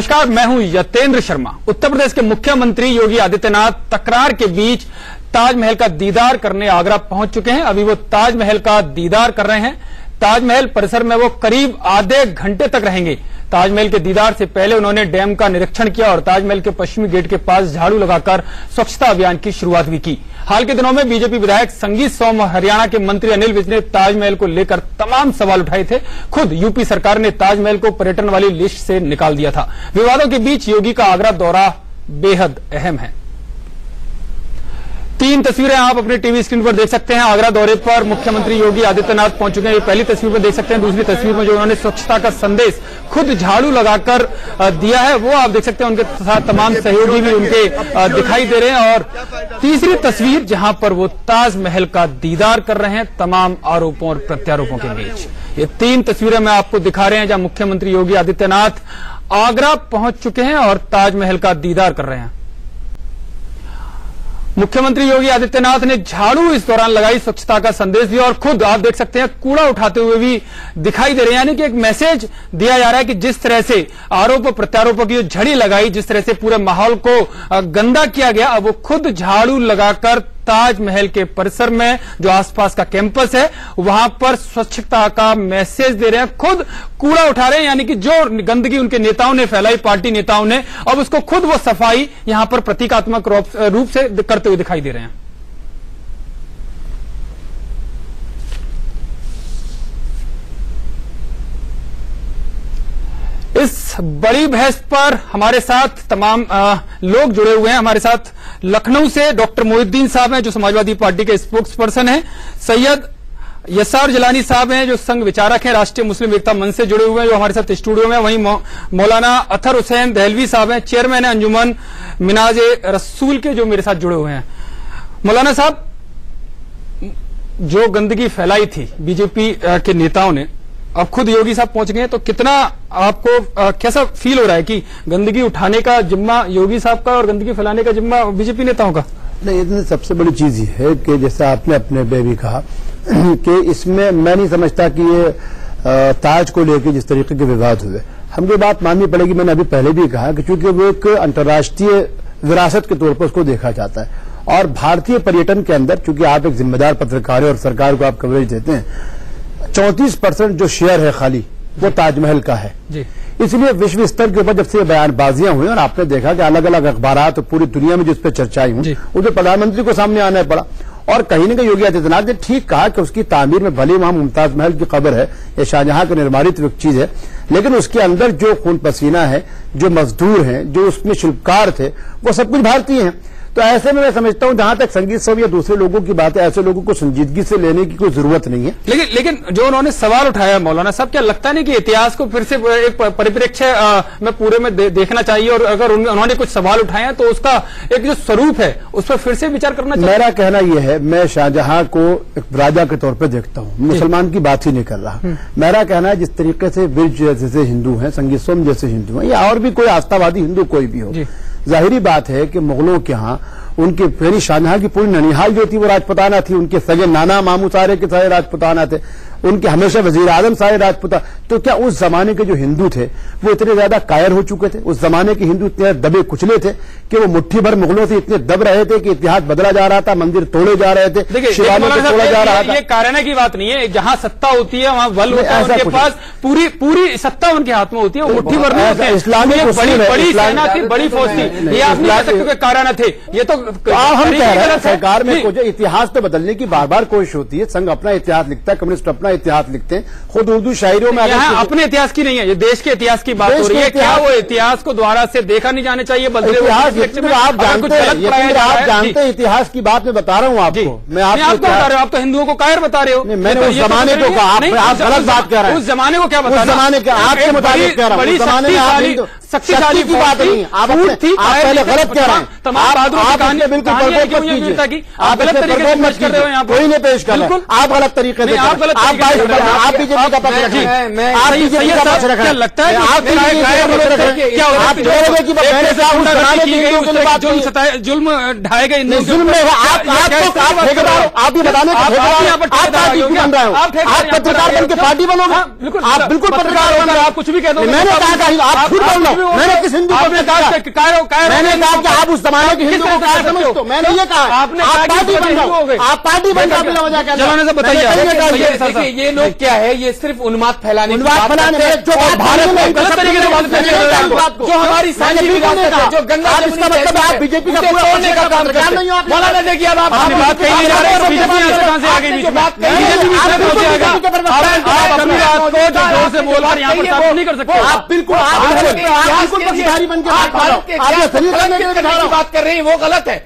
नमस्कार, मैं हूँ यतेंद्र शर्मा। उत्तर प्रदेश के मुख्यमंत्री योगी आदित्यनाथ तकरार के बीच ताजमहल का दीदार करने आगरा पहुँच चुके हैं। अभी वो ताजमहल का दीदार कर रहे हैं। ताजमहल परिसर में वो करीब आधे घंटे तक रहेंगे। ताजमहल के दीदार से पहले उन्होंने डैम का निरीक्षण किया और ताजमहल के पश्चिमी गेट के पास झाड़ू लगाकर स्वच्छता अभियान की शुरुआत भी की। हाल के दिनों में बीजेपी विधायक संगीत सोम हरियाणा के मंत्री अनिल विज ने ताजमहल को लेकर तमाम सवाल उठाए थे। खुद यूपी सरकार ने ताजमहल को पर्यटन वाली लिस्ट से निकाल दिया था। विवादों के बीच योगी का आगरा दौरा बेहद अहम है। तीन तस्वीरें आप अपने टीवी स्क्रीन पर देख सकते हैं। आगरा दौरे पर मुख्यमंत्री योगी आदित्यनाथ पहुँच चुके हैं। ये पहली तस्वीर में देख सकते हैं। दूसरी तस्वीर में जो उन्होंने स्वच्छता का संदेश खुद झाड़ू लगाकर दिया है वो आप देख सकते हैं। उनके साथ तमाम सहयोगी भी उनके दिखाई दे रहे हैं और तीसरी तस्वीर जहाँ पर वो ताजमहल का दीदार कर रहे हैं तमाम आरोपों और प्रत्यारोपों के बीच। ये तीन तस्वीरें मैं आपको दिखा रहे हैं जहाँ मुख्यमंत्री योगी आदित्यनाथ आगरा पहुँच चुके हैं और ताजमहल का दीदार कर रहे हैं। मुख्यमंत्री योगी आदित्यनाथ ने झाड़ू इस दौरान लगाई स्वच्छता का संदेश दिया और खुद आप देख सकते हैं, कूड़ा उठाते हुए भी दिखाई दे रहे हैं। यानी कि एक मैसेज दिया जा रहा है कि जिस तरह से आरोप प्रत्यारोपों की झड़ी लगाई, जिस तरह से पूरे माहौल को गंदा किया गया, अब वो खुद झाड़ू लगाकर ताजमहल के परिसर में, जो आसपास का कैंपस है, वहाँ पर स्वच्छता का मैसेज दे रहे हैं। खुद कूड़ा उठा रहे हैं, यानी कि जो गंदगी उनके नेताओं ने फैलाई, पार्टी नेताओं ने, अब उसको खुद वो सफ़ाई यहाँ पर प्रतीकात्मक रूप से करते हुए दिखाई दे रहे हैं इस बड़ी बहस पर हमारे साथ तमाम आ, लोग जुड़े हुए हैं। हमारे साथ लखनऊ से डॉक्टर मोहिद्दीन साहब हैं जो समाजवादी पार्टी के स्पोक्स पर्सन हैं। सैयद यसार जलानी साहब हैं जो संघ विचारक हैं राष्ट्रीय मुस्लिम एकता मंच से जुड़े हुए हैं जो हमारे साथ स्टूडियो में वहीं मौलाना अथर हुसैन दहलवी साहब हैं चेयरमैन है अंजुमन मिनाज रसूल के जो मेरे साथ जुड़े हुए हैं। मौलाना साहब जो गंदगी फैलाई थी बीजेपी के नेताओं ने अब खुद योगी साहब पहुँच गए तो कितना आपको आ, कैसा फील हो रहा है कि गंदगी उठाने का जिम्मा योगी साहब का और गंदगी फैलाने का जिम्मा बीजेपी नेताओं का? नहीं इतनी सबसे बड़ी चीज़ ये है कि जैसे आपने अपने बेबी कहा कि इसमें मैं नहीं समझता कि ये ताज को लेकर जिस तरीके के विवाद हुए। हमको बात माननी पड़ेगी मैंने अभी पहले भी कहा कि चूँकि वो एक अंतर्राष्ट्रीय विरासत के तौर पर उसको देखा जाता है और भारतीय पर्यटन के अंदर चूँकि आप एक जिम्मेदार पत्रकार है और सरकार को आप कवरेज देते हैं चौंतीस परसेंट जो शेयर है खाली वो ताजमहल का है। इसलिए विश्व स्तर के ऊपर जब से बयानबाजियाँ हुई और आपने देखा कि अलग अलग अखबार तो पूरी दुनिया में जिस पर चर्चाएँ हुई उसे प्रधानमंत्री को सामने आना पड़ा। और कहीं ना कहीं योगी आदित्यनाथ ने ठीक कहा कि उसकी तामीर में भले वहाँ मुमताज़ महल की खबर है या शाहजहां का निर्माणित चीज़ है लेकिन उसके अंदर जो खून पसीना है जो मजदूर हैं जो उसमें शिल्पकार थे वो सब कुछ भारतीय हैं। तो ऐसे में मैं समझता हूँ जहाँ तक संगीत सब या दूसरे लोगों की बात है ऐसे लोगों को संजीदगी से लेने की कोई ज़रूरत नहीं है। लेकिन लेकिन जो उन्होंने सवाल उठाया मौलाना साहब क्या लगता नहीं कि इतिहास को फिर से एक परिप्रेक्ष्य में पूरे में दे, देखना चाहिए? और अगर उन्होंने कुछ सवाल उठाए हैं तो उसका एक जो स्वरूप है उस पर फिर से विचार करना चाहिए। मेरा कहना यह है मैं शाहजहां को एक राजा के तौर पर देखता हूँ। मुसलमान की बात ही नहीं कर रहा। हम्म। मेरा कहना है जिस तरीके से ब्रिज जैसे हिंदू हैं संगीत सोम जैसे हिंदू हैं या और भी कोई आस्थावादी हिंदू कोई भी हो जाहिरी बात है कि मुगलों के यहाँ उनके यानी शाहजहां की पूरी ननिहाल जो थी वो राजपुताना थी, उनके सगे नाना मामू सारे के सारे राजपुताना थे। उनके हमेशा वज़ीर आज़म सारे राजपुता। तो क्या उस जमाने के जो हिंदू थे वो इतने ज़्यादा कायर हो चुके थे? उस जमाने के हिंदू इतने दबे कुचले थे कि वो मुट्ठी भर मुगलों से इतने दब रहे थे कि इतिहास बदला जा रहा था मंदिर तोड़े जा रहे थे शिवालयों तोड़ा जा रहा था। ये कारण की बात नहीं है जहाँ सत्ता होती है वहाँ बल होता है उनके पास पूरी पूरी सत्ता उनके हाथ में होती है मुट्ठी भर इस्लामी बड़ी सेना थी बड़ी फौज थी। ये आप नहीं सकते कारण थे। ये तो हम कह रहे हैं सरकार में इतिहास तो बदलने की बार बार कोशिश होती है संघ अपना इतिहास लिखता है कम्युनिस्ट अपना अपना इतिहास लिखते हैं। खुद उर्दू शायरों में अपने इतिहास की नहीं है ये देश के इतिहास की बात हो रही है। क्या वो इतिहास को द्वारा से देखा नहीं जाना चाहिए? इतिहास आप जानते हैं आप जानते हैं इतिहास की बात मैं बता रहा हूँ आपको। मैं आपको बता रहे हो आप तो हिंदुओं को कायर बता रहे हो। मैंने उस जमाने को कहा आप गलत बात कह रहे हैं। उस जमाने को क्या बता जमाने के आपके मुताबिक कह रहा हूँ जमाने में शक्तिशाली की बात नहीं आप पहले गलत कह रहे हैं। तमाम आप बिल्कुल आप गलत तरीके से आप? गलत तरीके से आप गलत आप बीजेपी का पक्ष जी, रखें मैं- आप सही- बीजेपी का पक्ष रखें लगता है आप बीजेपी का पक्ष तो रखें होता है आप जुल्म की। सताए जुल्म ढाए गए जुल्म आप आप तो आप रहे हो आप भी बताने आप- आप हो आप हो रहे हो आप आप पत्रकार बन के पार्टी बनोगे हाँ, आप बिल्कुल पत्रकार बनोगे आप कुछ भी कह दो मैंने कहा आप झूठ बोल रहे मैंने किस हिंदू मैंने कहा कि आप उस जमाने के हिंदू को हो? हो मैंने ये कहा आपने आप पार्टी बन हो आप पार्टी बन से बताइए ये- लोग क्या है? ये सिर्फ़ उन्माद फैलाने की उन्माद फैलाने जो भारत में गलत तरीके से हैं। जो हमारी साझी विरासत है। जो गंगा इसका मतलब आप बीजेपी का पूरा तोड़ने का काम करते हो। मौलाना देखिए अब आप बात कही नहीं जा रही है, बीजेपी से कहाँ से आ गई बीच में? बात आप बिल्कुल बात कर रहे हो वो गलत है।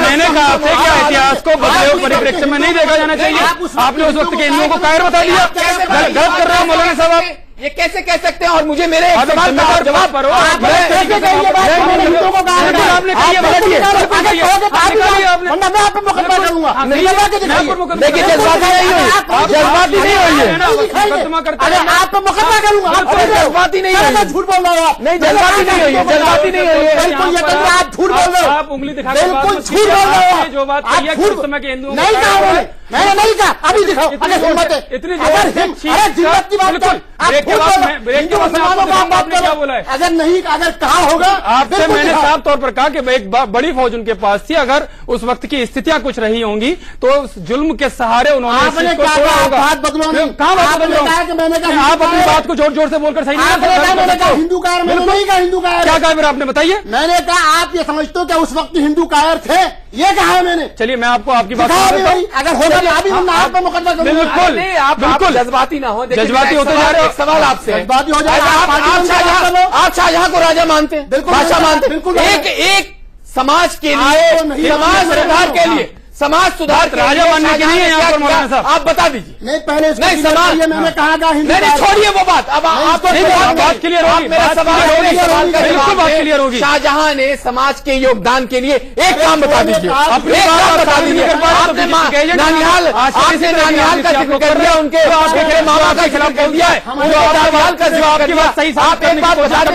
मैंने कहा आपसे कि इतिहास को बदले परिप्रेक्ष्य में नहीं देखा जाना चाहिए आपने उस वक्त के इन लोगों को कायर बता दिया। गलत गलत कर रहे हो मौलाना साहब आप। ये कैसे कह सकते हैं? और मुझे मेरे सवाल का जवाब पर हो। आप आप मैं- कैसे मैं- कही ये बात मैं- मैंने हिंदुओं को कहा बिल्कुल आपने कही है, आप बिल्कुल बिल्कुल आपने बिल्कुल कही है, कहोगे, आपने आप भी कही है, जाओ। आपने- वरना मैं आप पे मुकदमा करूँगा। हाँ, नहीं नहीं, लगा के मैं दिखाइए। आप पर देखिए जज्बाती नहीं। हुई जज्बाती नहीं हुई है मुकदमा करते अरे आप पे मुकदमा करूँगा। जज्बाती नहीं अरे हुई। मैं झूठ बोल रहा हूँ नहीं, जज्बाती नहीं हुई है, जज्बाती नहीं हुई है। बिल्कुल ये कहिए आप झूठ बोल रहे हो। आप उंगली दिखा बिल्कुल झूठ बोल रहे हो जो बात है झूठ समय के हिंदुओं नहीं कहा मैंने नहीं कहा। अभी दिखाओ। इतनी अगर हिम्मत है कर- की बात बिल्कुल। के बाद। ब्रेक के बाद क्या बोला है। अगर नहीं अगर कहा होगा आपसे मैंने साफ़ तौर पर कहा कि एक बड़ी फौज उनके पास थी अगर उस वक्त की स्थितियाँ कुछ रही होंगी तो उस जुल्म के सहारे उन्होंने बात बदलो आप अपनी बात को ज़ोर ज़ोर से बोलकर सही। हिंदू कायर मैंने नहीं कहा हिंदू कायर क्या कहा फिर आपने बताइए मैंने कहा आप ये समझते हो क्या उस वक्त हिंदू कायर थे ये कहा है मैंने चलिए मैं आपको आपकी बात हूँ। अगर होगा तो आप पर मुकदमा बिल्कुल। आप आप बिल्कुल। जज्बाती ना हो जज्बाती होते जा रहे हो। सवाल आपसे आप शाहजहां को राजा मानते हैं बिल्कुल मानते हैं। बिल्कुल एक एक समाज के लिए समाज सरकार सुधार के लिए समाज सुधार राजा लिए मानने की है यहाँ पर मौलाना साहब। आप बता दीजिए। नहीं पहले नहीं, समाज- मैंने कहा नहीं नहीं छोड़िए वो बात। अब आप सवाल बात आप होगी, मेरा सवाल बिल्कुल बात clear होगी। शाहजहां ने समाज के योगदान के लिए एक काम बता दीजिए। एक काम बता दीजिए। तो आपने नानिहाल आपने नानिहाल का ज़िक्र कर दिया उनके तो माँ बाप का खिलाफ कर दिया है। नानिहाल का जो आपकी बात सही आप एक बात बता दो।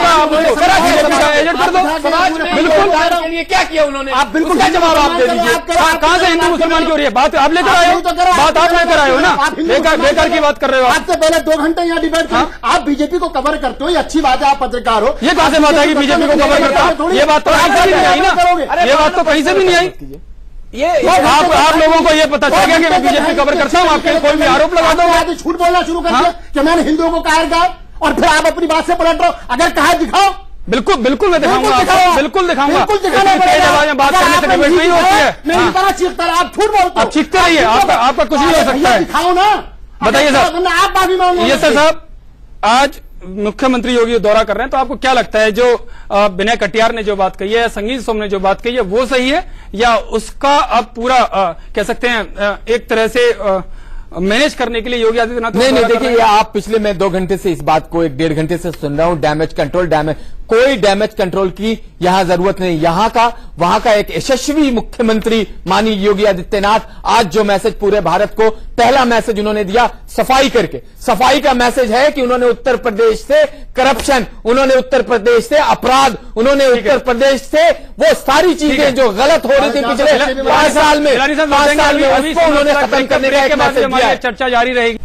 समाज बिल्कुल। लिए क्या किया उन्होंने आप बिल्कुल जवाब आप दे दीजिए। कहाँ से हिंदू मुसलमान की हो रही है? बात आप लेकर आए हो? तो करो, बात आप लेकर आए हो ना? आप हिंदू बेकार बेकार की बात कर रहे हो आप। आपसे पहले दो घंटे यहाँ डिबेट की हाँ? आप बीजेपी को कवर करते हो ये अच्छी बात है आप पत्रकार हो। ये कहाँ से बात है कि बीजेपी को कवर करता हूँ? ये बात तो कहीं से भी नहीं आई ना। ये बात तो कहीं से भी नहीं आई। ये तो आप आप लोगों को ये पता चल गया कि मैं बीजेपी कवर करता हूँ आपके कोई भी आरोप लगा दो झूठ बोलना शुरू कर हाँ? दिया कि मैंने हिंदुओं को कायर कहा और फिर आप अपनी बात से पलट रहे हो। अगर कहा दिखाओ। बिल्कुल बिल्कुल मैं दिखाऊँगा बिल्कुल दिखाऊँगा। बात करने से डिबेट नहीं होती है मेरी हाँ। तरह चीखता रहे, आप झूठ बोलते आप चीखते रहिए, आपका- आपका कुछ नहीं हो सकता है। दिखाओ ना। बताइए साहब। आप ये सर साहब आज मुख्यमंत्री योगी दौरा कर रहे हैं तो आपको क्या लगता है जो विनय कटियार ने जो बात कही है संगीत सोम ने जो बात कही है वो सही है? या उसका अब पूरा कह सकते हैं एक तरह से मैनेज करने के लिए योगी आदित्यनाथ नहीं नहीं देखिए? आप पिछले मैं दो घंटे से इस बात को एक डेढ़ घंटे से सुन रहा हूँ डैमेज कंट्रोल डैमेज। कोई डैमेज कंट्रोल की यहाँ ज़रूरत नहीं। यहाँ का वहाँ का एक यशस्वी मुख्यमंत्री माननीय योगी आदित्यनाथ आज जो मैसेज पूरे भारत को पहला मैसेज उन्होंने दिया सफ़ाई करके। सफ़ाई का मैसेज है कि उन्होंने उत्तर प्रदेश से करप्शन उन्होंने उत्तर प्रदेश से अपराध उन्होंने उत्तर प्रदेश से वो सारी चीज़ें जो गलत हो रही थी पिछले पाँच साल में पाँच साल में उसको उन्होंने खत्म करने का एक मैसेज दिया चर्चा जारी रहेगी।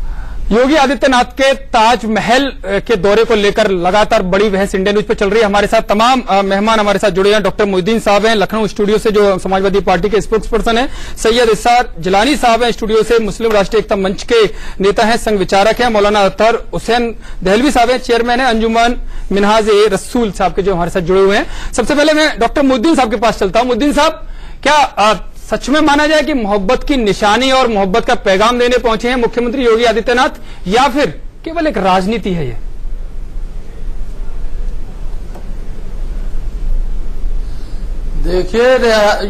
योगी आदित्यनाथ के ताजमहल के दौरे को लेकर लगातार बड़ी बहस इंडिया न्यूज़ पर चल रही है। हमारे साथ तमाम मेहमान हमारे साथ जुड़े हैं। डॉक्टर मोहिद्दीन साहब हैं, लखनऊ स्टूडियो से जो समाजवादी पार्टी के स्पोक्स पर्सन है। सैयद इसार जिलानी साहब हैं स्टूडियो से, मुस्लिम राष्ट्रीय एकता मंच के नेता हैं, संघ विचारक हैं, मौलाना अतहर हुसैन दहलवी साहब हैं चेयरमैन है, अंजुमन मिनहाज ए रसूल साहब के जो हमारे साथ जुड़े हुए हैं। सबसे पहले मैं डॉक्टर मोहिद्दीन साहब के पास चलता हूँ। मोहिद्दीन साहब, क्या सच में माना जाए कि मोहब्बत की निशानी और मोहब्बत का पैगाम देने पहुँचे हैं मुख्यमंत्री योगी आदित्यनाथ या फिर केवल एक राजनीति है ये? देखिए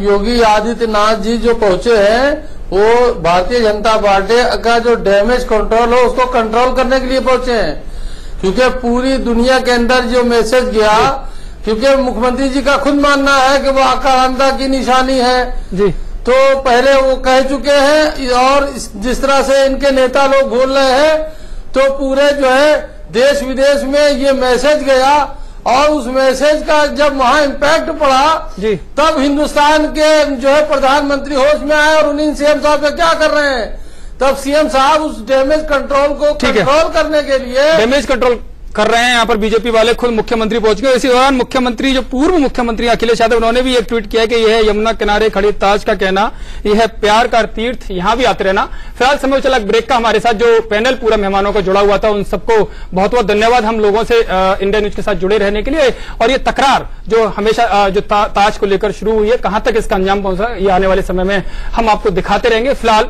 योगी आदित्यनाथ जी जो पहुँचे हैं वो भारतीय जनता पार्टी का जो डैमेज कंट्रोल हो उसको कंट्रोल करने के लिए पहुँचे हैं। क्योंकि पूरी दुनिया के अंदर जो मैसेज गया क्योंकि मुख्यमंत्री जी का खुद मानना है कि वो आकारांता की निशानी है। जी। तो पहले वो कह चुके हैं और जिस तरह से इनके नेता लोग बोल रहे हैं तो पूरे जो है देश विदेश में ये मैसेज गया और उस मैसेज का जब वहाँ इम्पैक्ट पड़ा जी। तब हिंदुस्तान के जो है प्रधानमंत्री होश में आए और उन्हीं सीएम साहब का क्या कर रहे हैं तब सीएम साहब उस डैमेज कंट्रोल को कंट्रोल करने के लिए डैमेज कंट्रोल कर रहे हैं, यहाँ पर बीजेपी वाले खुद मुख्यमंत्री पहुँच गए। इसी दौरान मुख्यमंत्री, जो पूर्व मुख्यमंत्री अखिलेश यादव, उन्होंने भी एक ट्वीट किया कि यह है यमुना किनारे खड़ी ताज का कहना, यह है प्यार का तीर्थ, यहाँ भी आते रहना। फ़िलहाल समय चला ब्रेक का हमारे साथ, जो पैनल पूरा मेहमानों का जुड़ा हुआ था, उन सबको बहुत बहुत धन्यवाद हम लोगों से इंडिया न्यूज़ के साथ जुड़े रहने के लिए। और ये तकरार, जो हमेशा जो ताज को लेकर शुरू हुई है, कहाँ तक इसका अंजाम पहुँचा, ये आने वाले समय में हम आपको दिखाते रहेंगे। फ़िलहाल